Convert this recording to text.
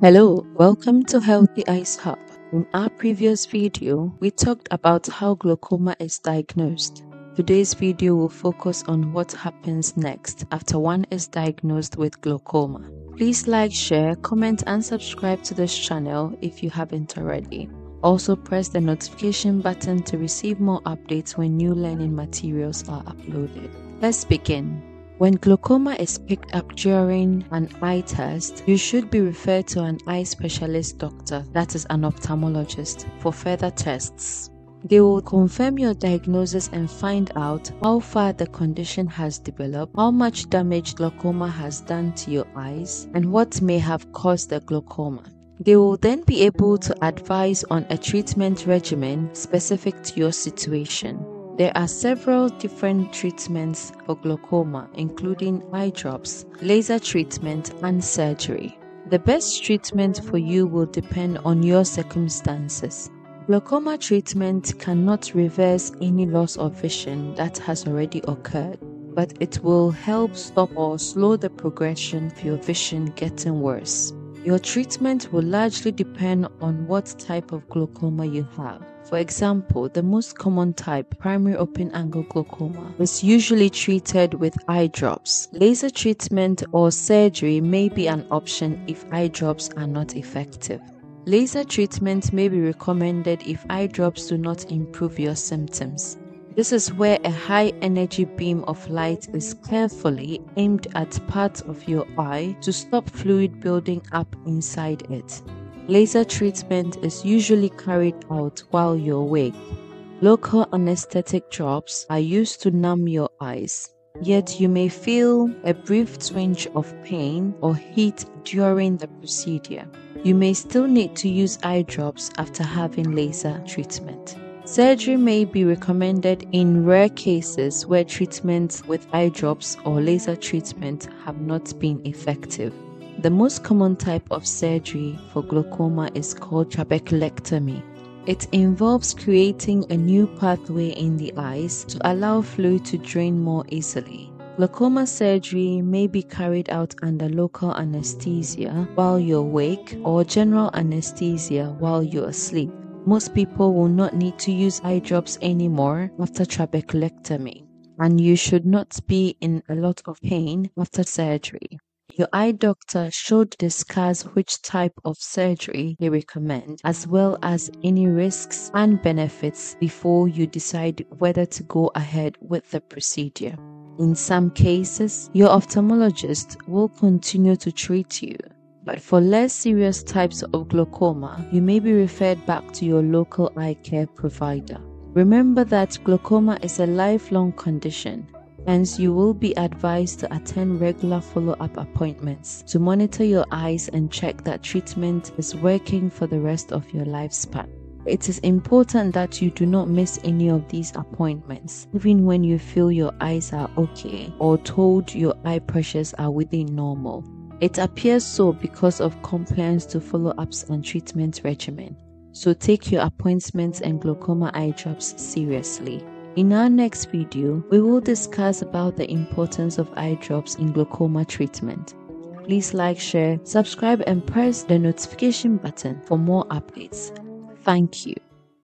Hello, welcome to Healthy Eyes Hub. In our previous video, we talked about how glaucoma is diagnosed. Today's video will focus on what happens next after one is diagnosed with glaucoma. Please like, share, comment and subscribe to this channel if you haven't already. Also press the notification button to receive more updates when new learning materials are uploaded. Let's begin. When glaucoma is picked up during an eye test, you should be referred to an eye specialist doctor, that is an ophthalmologist, for further tests. They will confirm your diagnosis and find out how far the condition has developed, how much damage glaucoma has done to your eyes, and what may have caused the glaucoma. They will then be able to advise on a treatment regimen specific to your situation. There are several different treatments for glaucoma, including eye drops, laser treatment, and surgery. The best treatment for you will depend on your circumstances. Glaucoma treatment cannot reverse any loss of vision that has already occurred, but it will help stop or slow the progression of your vision getting worse. Your treatment will largely depend on what type of glaucoma you have. For example, the most common type, primary open angle glaucoma, is usually treated with eye drops. Laser treatment or surgery may be an option if eye drops are not effective. Laser treatment may be recommended if eye drops do not improve your symptoms. This is where a high energy beam of light is carefully aimed at parts of your eye to stop fluid building up inside it. Laser treatment is usually carried out while you're awake. Local anesthetic drops are used to numb your eyes, yet you may feel a brief twinge of pain or heat during the procedure. You may still need to use eye drops after having laser treatment. Surgery may be recommended in rare cases where treatments with eye drops or laser treatment have not been effective. The most common type of surgery for glaucoma is called trabeculectomy. It involves creating a new pathway in the eyes to allow fluid to drain more easily. Glaucoma surgery may be carried out under local anesthesia while you're awake or general anesthesia while you're asleep. Most people will not need to use eye drops anymore after trabeculectomy, and you should not be in a lot of pain after surgery. Your eye doctor should discuss which type of surgery they recommend, as well as any risks and benefits before you decide whether to go ahead with the procedure. In some cases, your ophthalmologist will continue to treat you. But for less serious types of glaucoma, you may be referred back to your local eye care provider. Remember that glaucoma is a lifelong condition Hence, you will be advised to attend regular follow up appointments to monitor your eyes and check that treatment is working for the rest of your lifespan. It is important that you do not miss any of these appointments, even when you feel your eyes are okay or told your eye pressures are within normal. It appears so because of compliance to follow ups and treatment regimen. So take your appointments and glaucoma eye drops seriously. In our next video, we will discuss about the importance of eye drops in glaucoma treatment. Please like, share, subscribe and press the notification button for more updates. Thank you.